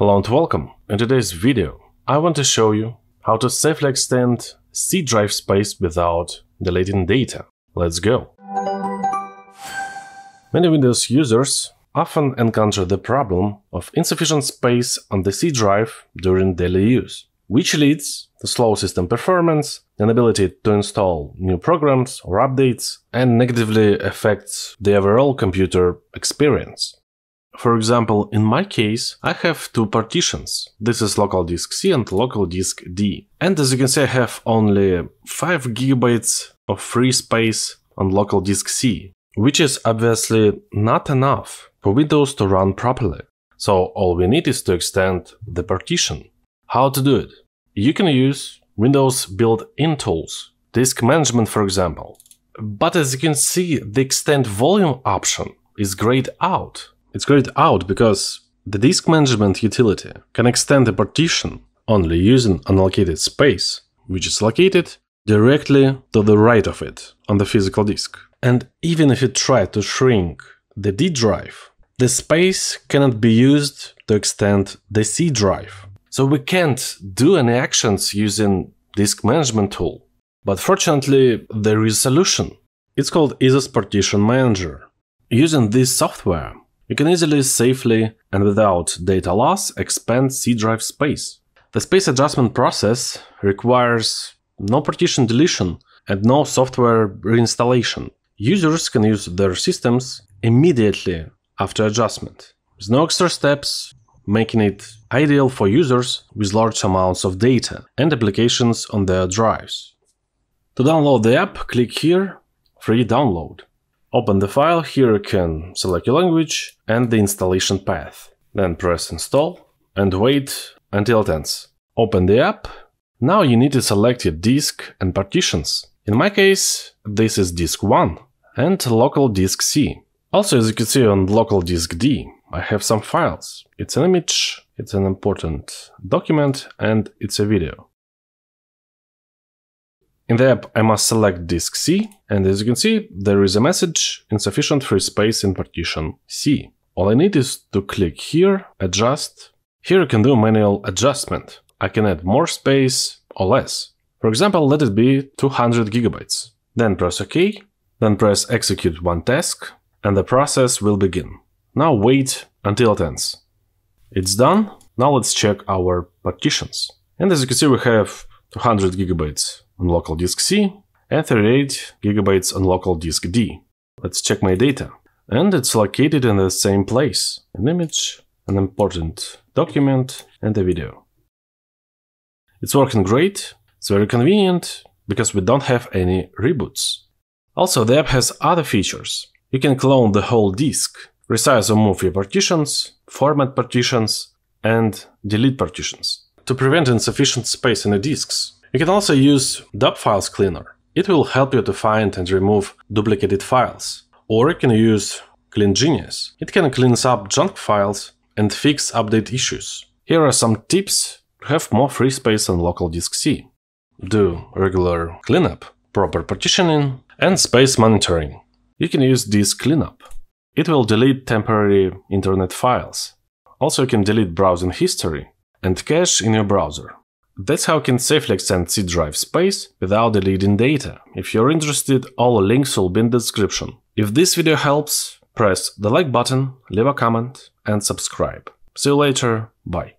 Hello and welcome. In today's video, I want to show you how to safely extend C drive space without deleting data. Let's go. Many Windows users often encounter the problem of insufficient space on the C drive during daily use, which leads to slow system performance, inability to install new programs or updates, and negatively affects the overall computer experience. For example, in my case, I have two partitions. This is local disk C and local disk D. And as you can see, I have only 5 gigabytes of free space on local disk C, which is obviously not enough for Windows to run properly. So all we need is to extend the partition. How to do it? You can use Windows built-in tools, disk management for example. But as you can see, the extend volume option is grayed out. It's grayed out because the disk management utility can extend a partition only using unallocated space, which is located directly to the right of it on the physical disk. And even if you try to shrink the D drive, the space cannot be used to extend the C drive. So we can't do any actions using disk management tool. But fortunately, there is a solution. It's called EaseUS Partition Manager. Using this software, you can easily, safely, and without data loss expand C drive space. The space adjustment process requires no partition deletion and no software reinstallation. Users can use their systems immediately after adjustment. No extra steps, making it ideal for users with large amounts of data and applications on their drives. To download the app, click here, free download. Open the file, here you can select your language and the installation path. Then press install and wait until it ends. Open the app. Now you need to select your disk and partitions. In my case, this is disk 1 and local disk C. Also, as you can see on local disk D, I have some files. It's an image, it's an important document, and it's a video. In the app, I must select disk C, and as you can see, there is a message, insufficient free space in partition C. All I need is to click here, adjust. Here you can do manual adjustment. I can add more space or less. For example, let it be 200 gigabytes. Then press OK, then press execute one task, and the process will begin. Now wait until it ends. It's done. Now let's check our partitions. And as you can see, we have 200 gigabytes on local disk C and 38 gigabytes on local disk D. Let's check my data. And it's located in the same place. An image, an important document, and a video. It's working great. It's very convenient because we don't have any reboots. Also, the app has other features. You can clone the whole disk, resize or move your partitions, format partitions, and delete partitions. To prevent insufficient space in the disks, you can also use Dup Files Cleaner. It will help you to find and remove duplicated files. Or you can use Clean Genius. It can clean up junk files and fix update issues. Here are some tips to have more free space on local disk C. Do regular cleanup, proper partitioning, and space monitoring. You can use disk cleanup. It will delete temporary internet files. Also, you can delete browsing history and cache in your browser. That's how you can safely extend C drive space without deleting data. If you're interested, all links will be in the description. If this video helps, press the like button, leave a comment and subscribe. See you later, bye.